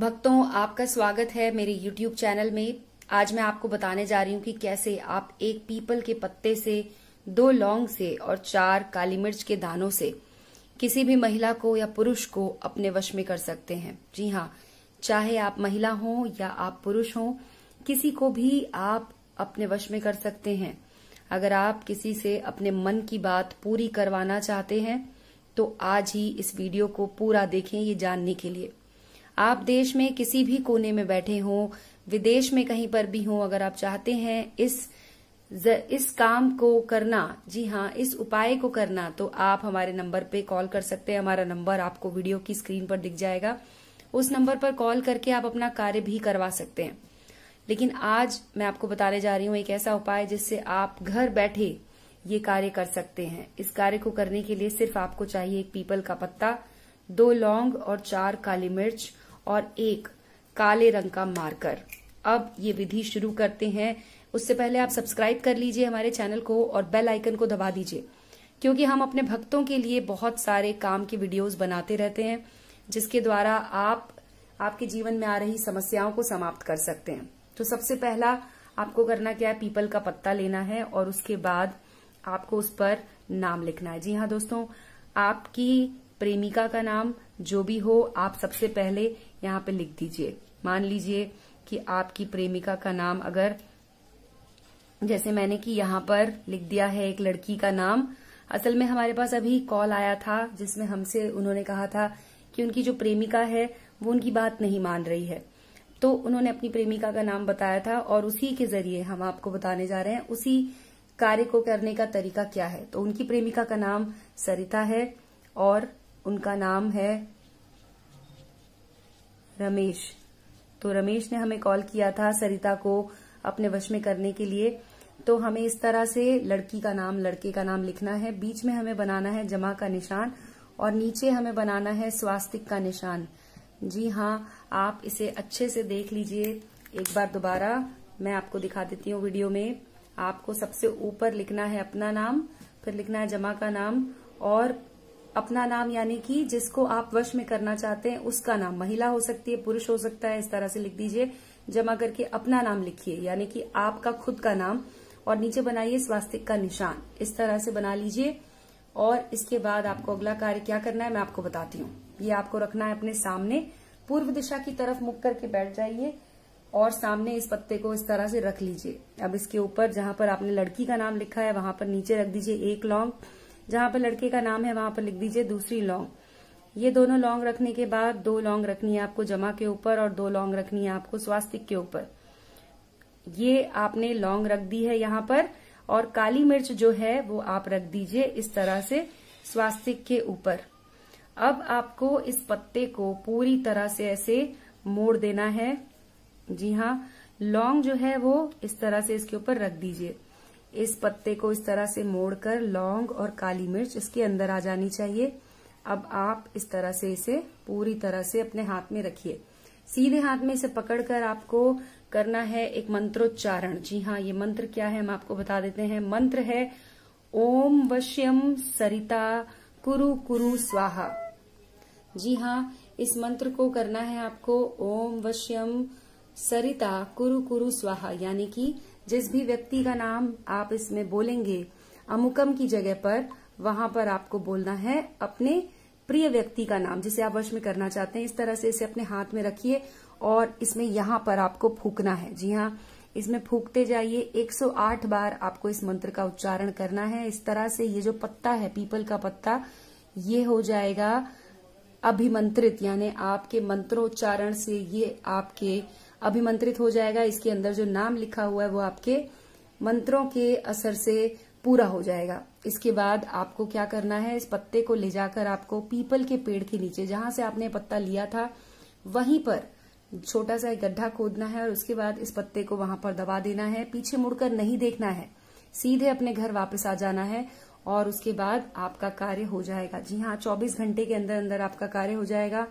भक्तों, आपका स्वागत है मेरे YouTube चैनल में। आज मैं आपको बताने जा रही हूँ कि कैसे आप एक पीपल के पत्ते से, दो लौंग से और चार काली मिर्च के दानों से किसी भी महिला को या पुरुष को अपने वश में कर सकते हैं। जी हाँ चाहे आप महिला हो या आप पुरुष हो, किसी को भी आप अपने वश में कर सकते हैं। अगर आप किसी से अपने मन की बात पूरी करवाना चाहते हैं तो आज ही इस वीडियो को पूरा देखें ये जानने के लिए। आप देश में किसी भी कोने में बैठे हों, विदेश में कहीं पर भी हों, अगर आप चाहते हैं इस इस काम को करना, जी हाँ इस उपाय को करना तो आप हमारे नंबर पे कॉल कर सकते हैं। हमारा नंबर आपको वीडियो की स्क्रीन पर दिख जाएगा। उस नंबर पर कॉल करके आप अपना कार्य भी करवा सकते हैं। लेकिन आज मैं आपको बताने जा रही हूँ एक ऐसा उपाय जिससे आप घर बैठे ये कार्य कर सकते हैं। इस कार्य को करने के लिए सिर्फ़ आपको चाहिए एक पीपल का पत्ता, दो लौंग और चार काली मिर्च और एक काले रंग का मार्कर। अब ये विधि शुरू करते हैं। उससे पहले आप सब्सक्राइब कर लीजिए हमारे चैनल को और बेल आइकन को दबा दीजिए, क्योंकि हम अपने भक्तों के लिए बहुत सारे काम के वीडियोस बनाते रहते हैं, जिसके द्वारा आप, आपके जीवन में आ रही समस्याओं को समाप्त कर सकते हैं। तो सबसे पहला आपको करना क्या है? पीपल का पत्ता लेना है और उसके बाद आपको उस पर नाम लिखना है। जी हाँ दोस्तों, आपकी प्रेमिका का नाम जो भी हो, आप सबसे पहले यहाँ पे लिख दीजिए। मान लीजिए कि आपकी प्रेमिका का नाम अगर, जैसे मैंने कि यहाँ पर लिख दिया है एक लड़की का नाम। असल में हमारे पास अभी कॉल आया था, जिसमें हमसे उन्होंने कहा था कि उनकी जो प्रेमिका है, वो उनकी बात नहीं मान रही है। तो उन्होंने अपनी प्रेमिका का नाम बताया था और उसी के ज़रिए हम आपको बताने जा रहे हैं, उसी कार्य को करने का तरीका क्या है। तो उनकी प्रेमिका का नाम सरिता है और उनका नाम है रमेश। तो रमेश ने हमें कॉल किया था सरिता को अपने वश में करने के लिए। तो हमें इस तरह से लड़की का नाम, लड़के का नाम लिखना है। बीच में हमें बनाना है जमा का निशान और नीचे हमें बनाना है स्वास्तिक का निशान। जी हाँ आप इसे अच्छे से देख लीजिए। एक बार दोबारा मैं आपको दिखा देती हूँ वीडियो में। आपको सबसे ऊपर लिखना है अपना नाम, फिर लिखना है जमा का नाम और अपना नाम यानी कि जिसको आप वश में करना चाहते हैं, उसका नाम महिला हो सकती है, पुरुष हो सकता है, इस तरह से लिख दीजिए। जमा करके अपना नाम लिखिए, यानी कि आपका खुद का नाम और नीचे बनाइए स्वास्तिक का निशान। इस तरह से बना लीजिए और इसके बाद आपको अगला कार्य क्या करना है मैं आपको बताती हूँ। ये आपको रखना है अपने सामने। पूर्व दिशा की तरफ़ मुख करके बैठ जाइए और सामने इस पत्ते को इस तरह से रख लीजिए। अब इसके ऊपर जहाँ पर आपने लड़की का नाम लिखा है, वहाँ पर नीचे रख दीजिए एक लौंग। जहाँ पर लड़के का नाम है, वहाँ पर लिख दीजिए दूसरी लॉन्ग ये दोनों लॉन्ग रखने के बाद दो लॉन्ग रखनी है आपको जमा के ऊपर और दो लॉन्ग रखनी है आपको स्वास्तिक के ऊपर। ये आपने लौंग रख दी है यहाँ पर और काली मिर्च जो है, वो आप रख दीजिए इस तरह से स्वास्तिक के ऊपर। अब आपको इस पत्ते को पूरी तरह से ऐसे मोड़ देना है। जी हाँ लौंग जो है वो इस तरह से इसके ऊपर रख दीजिए। इस पत्ते को इस तरह से मोड़कर लौंग और काली मिर्च इसके अंदर आ जानी चाहिए। अब आप इस तरह से इसे पूरी तरह से अपने हाथ में रखिए। सीधे हाथ में इसे पकड़कर आपको करना है एक मंत्रोच्चारण। जी हाँ ये मंत्र क्या है हम आपको बता देते हैं। मंत्र है, ओम वश्यम सरिता कुरु कुरु स्वाहा। जी हाँ इस मंत्र को करना है आपको, ओम वश्यम सरिता कुरु कुरु स्वाहा, यानी कि जिस भी व्यक्ति का नाम आप इसमें बोलेंगे, अमुकम की जगह पर वहाँ पर आपको बोलना है अपने प्रिय व्यक्ति का नाम, जिसे आप वश में करना चाहते हैं। इस तरह से इसे अपने हाथ में रखिए और इसमें यहाँ पर आपको फूकना है। जी हाँ इसमें फूकते जाइए। 108 बार आपको इस मंत्र का उच्चारण करना है। इस तरह से ये जो पत्ता है, पीपल का पत्ता, ये हो जाएगा अभिमंत्रित, यानी आपके मंत्रोच्चारण से ये आपके अभिमंत्रित हो जाएगा, इसके अंदर जो नाम लिखा हुआ है वो आपके मंत्रों के असर से पूरा हो जाएगा। इसके बाद आपको क्या करना है, इस पत्ते को ले जाकर आपको पीपल के पेड़ के नीचे, जहाँ से आपने पत्ता लिया था, वहीं पर छोटा सा एक गड्ढा खोदना है और उसके बाद इस पत्ते को वहाँ पर दबा देना है। पीछे मुड़कर नहीं देखना है, सीधे अपने घर वापस आ जाना है और उसके बाद आपका कार्य हो जाएगा। जी हाँ 24 घंटे के अंदर अंदर आपका कार्य हो जाएगा।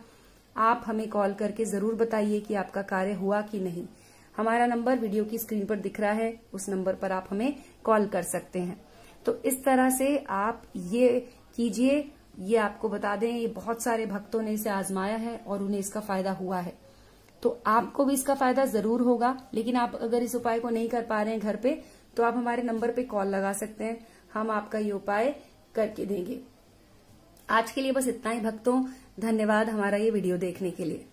आप हमें कॉल करके ज़रूर बताइए कि आपका कार्य हुआ कि नहीं। हमारा नंबर वीडियो की स्क्रीन पर दिख रहा है, उस नंबर पर आप हमें कॉल कर सकते हैं। तो इस तरह से आप ये कीजिए, ये आपको बता दें, ये बहुत सारे भक्तों ने इसे आजमाया है और उन्हें इसका फ़ायदा हुआ है। तो आपको भी इसका फ़ायदा ज़रूर होगा, लेकिन आप अगर इस उपाय को नहीं कर पा रहे हैं घर पे तो आप हमारे नंबर पे कॉल लगा सकते हैं। हम आपका ये उपाय करके देंगे। आज के लिए बस इतना ही भक्तों धन्यवाद हमारा ये वीडियो देखने के लिए।